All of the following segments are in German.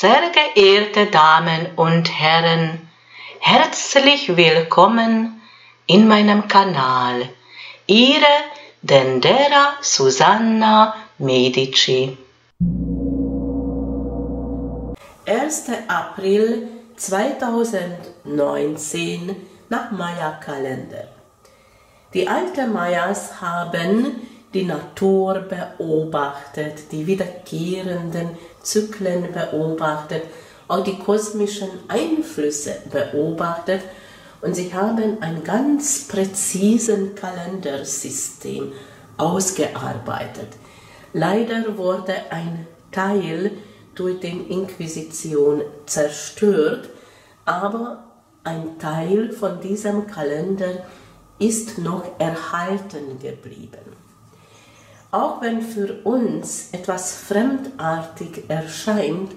Sehr geehrte Damen und Herren, herzlich willkommen in meinem Kanal. Ihre Dendera Susanna Medici. 1. April 2019 nach Maya-Kalender. Die alten Mayas haben die Natur beobachtet, die wiederkehrenden Zyklen beobachtet, auch die kosmischen Einflüsse beobachtet und sie haben ein ganz präzisen Kalendersystem ausgearbeitet. Leider wurde ein Teil durch die Inquisition zerstört, aber ein Teil von diesem Kalender ist noch erhalten geblieben. Auch wenn für uns etwas fremdartig erscheint,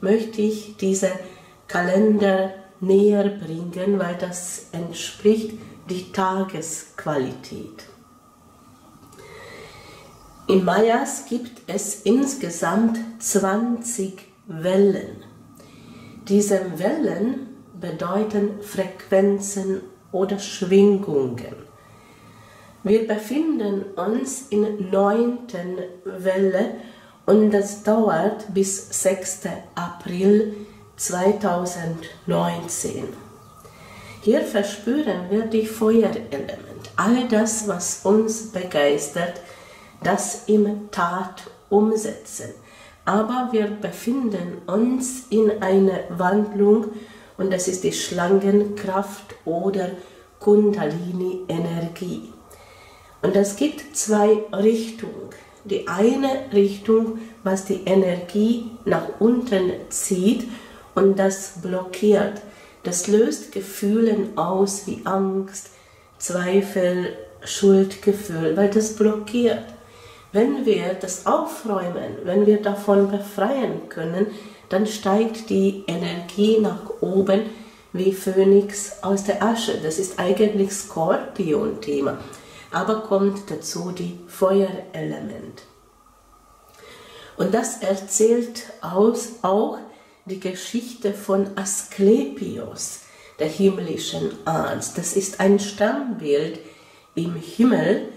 möchte ich diese Kalender näher bringen, weil das entspricht die Tagesqualität. In Mayas gibt es insgesamt 20 Wellen. Diese Wellen bedeuten Frequenzen oder Schwingungen. Wir befinden uns in neunten Welle und das dauert bis 6. April 2019. Hier verspüren wir die Feuerelement, all das, was uns begeistert, das im Tat umsetzen. Aber wir befinden uns in einer Wandlung und das ist die Schlangenkraft oder Kundalini-Energie. Und es gibt zwei Richtungen. Die eine Richtung, was die Energie nach unten zieht und das blockiert. Das löst Gefühle aus wie Angst, Zweifel, Schuldgefühl, weil das blockiert. Wenn wir das aufräumen, wenn wir davon befreien können, dann steigt die Energie nach oben wie Phönix aus der Asche. Das ist eigentlich Skorpion-Thema aber kommt dazu die Feuerelement. Und das erzählt aus, auch die Geschichte von Asklepios, der himmlischen Arzt. Das ist ein Stammbild im Himmel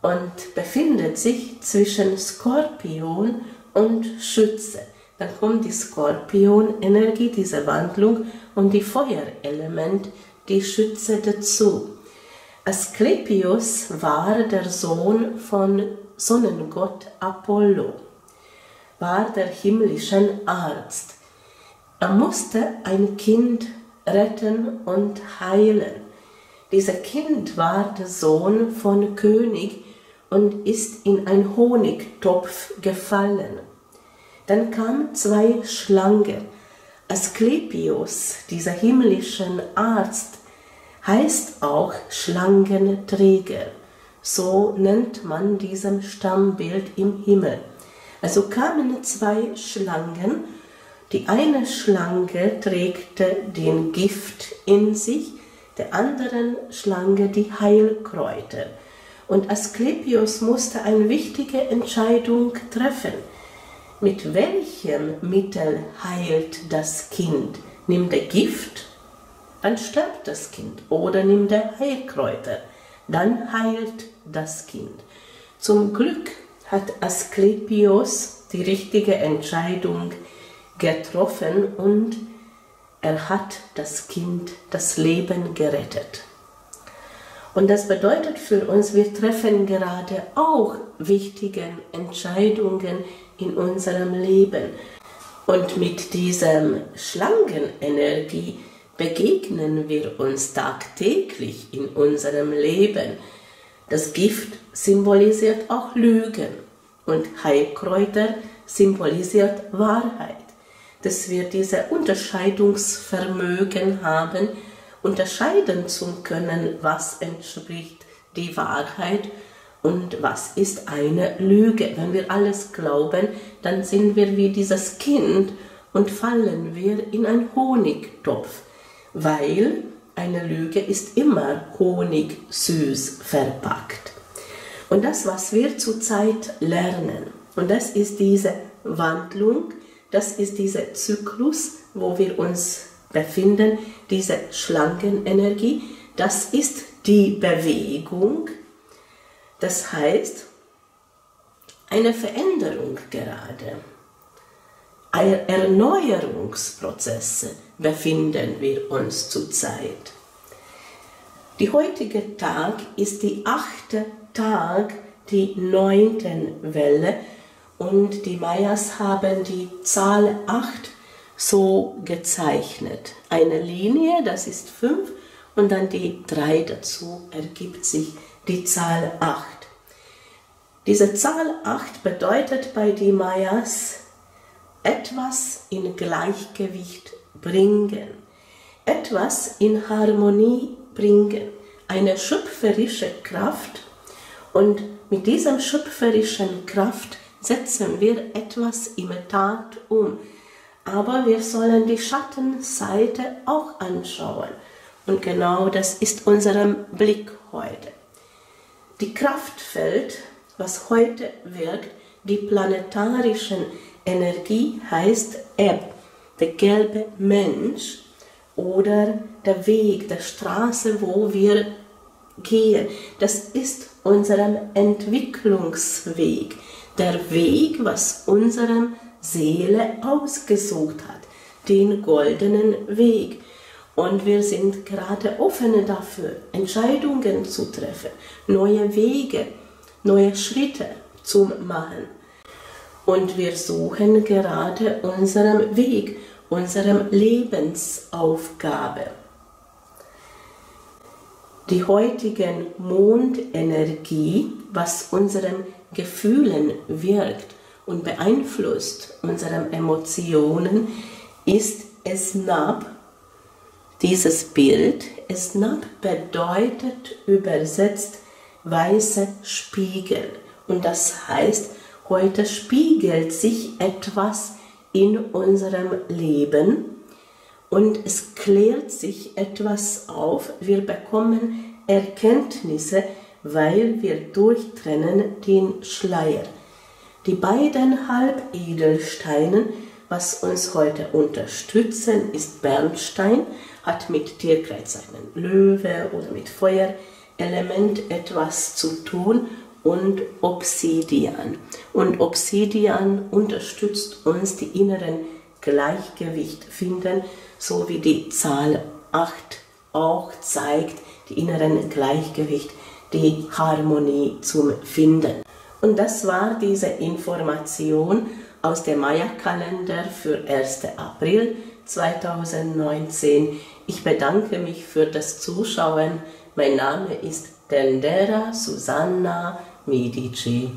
und befindet sich zwischen Skorpion und Schütze. Dann kommt die Skorpion-Energie, diese Wandlung, und die Feuerelement, die Schütze dazu. Asklepios war der Sohn von Sonnengott Apollo, war der himmlische Arzt. Er musste ein Kind retten und heilen. Dieser Kind war der Sohn von König und ist in einen Honigtopf gefallen. Dann kamen zwei Schlangen. Asklepios, dieser himmlische Arzt, heißt auch Schlangenträger. So nennt man diesem Stammbild im Himmel. Also kamen zwei Schlangen. Die eine Schlange trägt den Gift in sich, der anderen Schlange die Heilkräuter. Und Asklepios musste eine wichtige Entscheidung treffen. Mit welchem Mittel heilt das Kind? Nimmt er Gift dann stirbt das Kind oder nimmt er Heilkräuter, dann heilt das Kind. Zum Glück hat Asklepios die richtige Entscheidung getroffen und er hat das Kind das Leben gerettet. Und das bedeutet für uns, wir treffen gerade auch wichtige Entscheidungen in unserem Leben. Und mit dieser Schlangenenergie begegnen wir uns tagtäglich in unserem Leben. Das Gift symbolisiert auch Lügen und Heilkräuter symbolisiert Wahrheit. Dass wir diese Unterscheidungsvermögen haben, unterscheiden zu können, was entspricht die Wahrheit und was ist eine Lüge. Wenn wir alles glauben, dann sind wir wie dieses Kind und fallen wir in einen Honigtopf weil eine Lüge ist immer honigsüß verpackt. Und das, was wir zurzeit lernen, und das ist diese Wandlung Das ist dieser Zyklus, wo wir uns befinden, diese Schlangenenergie. Das ist die Bewegung. Das heißt, eine Veränderung gerade. Erneuerungsprozesse befinden wir uns zurzeit. Die heutige Tag ist die achte Tag die neunten Welle und die Mayas haben die Zahl 8 so gezeichnet. Eine Linie, das ist 5 und dann die 3 dazu ergibt sich die Zahl 8. Diese Zahl 8 bedeutet bei den Mayas etwas in Gleichgewicht bringen, etwas in Harmonie bringen, eine schöpferische Kraft und mit dieser schöpferischen Kraft setzen wir etwas im Tat um. Aber wir sollen die Schattenseite auch anschauen. Und genau das ist unser Blick heute. Die Kraftfeld, was heute wirkt, die planetarischen Energie heißt Ebb, der gelbe Mensch oder der Weg, der Straße, wo wir gehen. Das ist unser Entwicklungsweg, der Weg, was unsere Seele ausgesucht hat, den goldenen Weg. Und wir sind gerade offen dafür, Entscheidungen zu treffen, neue Wege, neue Schritte zu machen. Und wir suchen gerade unseren Weg, unsere Lebensaufgabe. Die heutigen Mondenergie, was unseren Gefühlen wirkt und beeinflusst unsere Emotionen, ist Esnab. Dieses Bild, Esnab bedeutet übersetzt weiße Spiegel. Und das heißt, heute spiegelt sich etwas in unserem Leben und es klärt sich etwas auf. Wir bekommen Erkenntnisse, weil wir durchtrennen den Schleier. Die beiden Halbedelsteine, was uns heute unterstützen, ist Bernstein, hat mit Tierkreis einen Löwe oder mit Feuerelement etwas zu tun und Obsidian. Und Obsidian unterstützt uns die inneren Gleichgewicht finden, so wie die Zahl 8 auch zeigt, die inneren Gleichgewicht, die Harmonie zum Finden. Und das war diese Information aus dem Maya-Kalender für 1. April 2019. Ich bedanke mich für das Zuschauen. Mein Name ist Tendera Susanna Medici.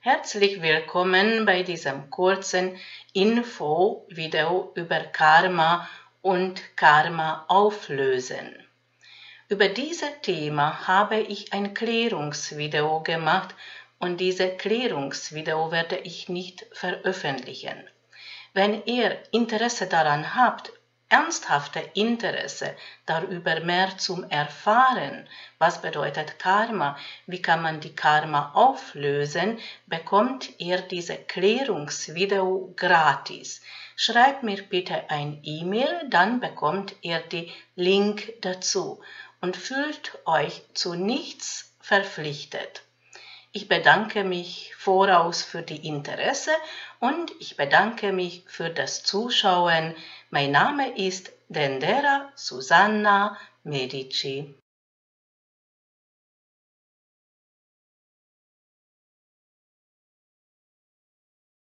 Herzlich willkommen bei diesem kurzen Info-Video über Karma und Karma auflösen. Über dieses Thema habe ich ein Klärungsvideo gemacht und dieses Klärungsvideo werde ich nicht veröffentlichen. Wenn ihr Interesse daran habt, ernsthafte Interesse darüber mehr zu erfahren, was bedeutet Karma, wie kann man die Karma auflösen, bekommt ihr diese Klärungsvideo gratis. Schreibt mir bitte ein E-Mail, dann bekommt ihr die Link dazu und fühlt euch zu nichts verpflichtet. Ich bedanke mich voraus für die Interesse und ich bedanke mich für das Zuschauen. Mein Name ist Dendera Susanna Medici.